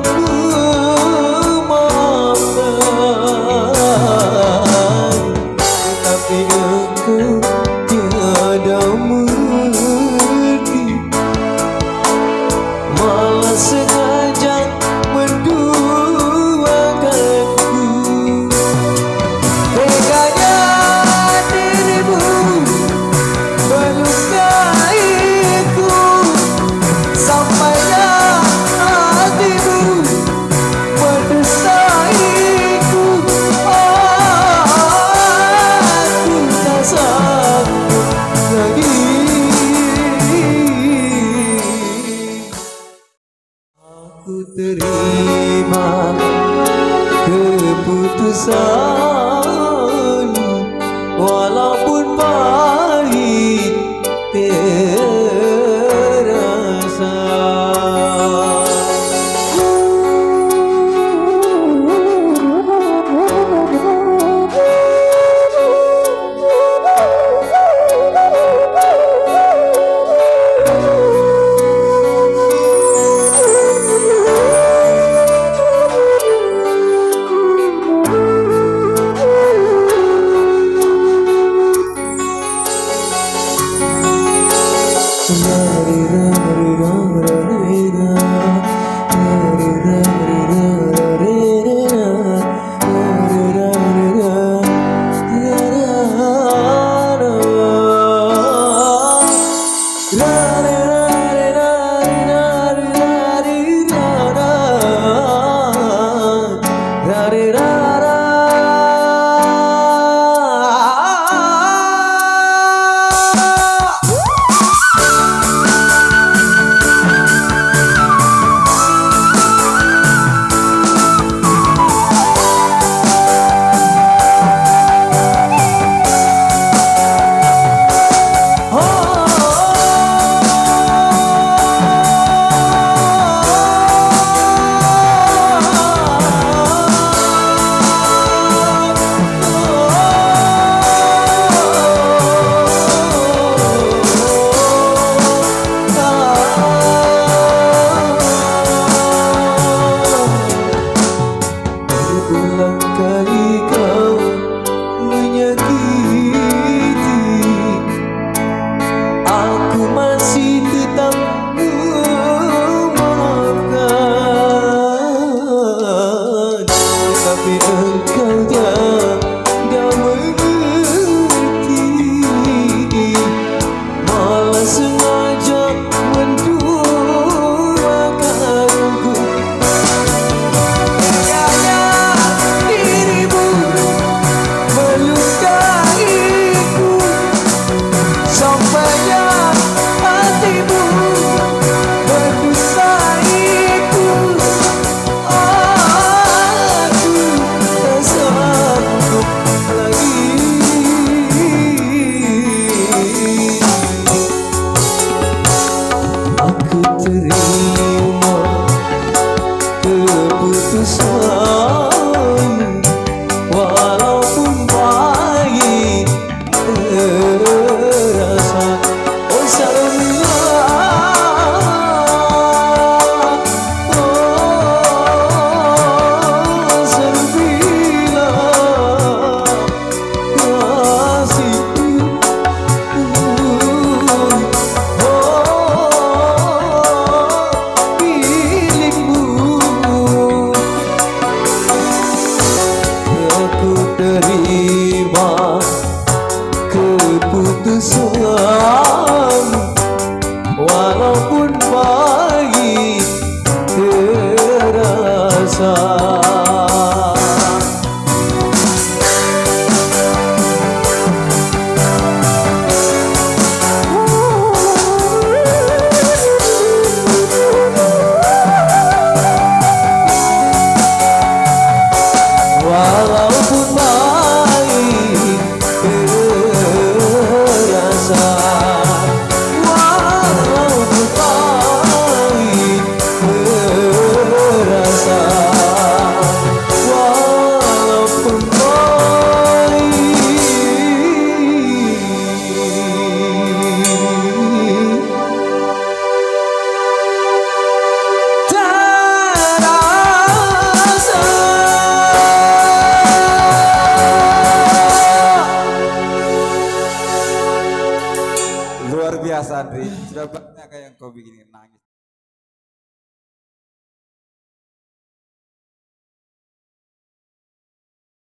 Oh. ama-te ஆரம்பிக்கிறீங்க நாங்கள்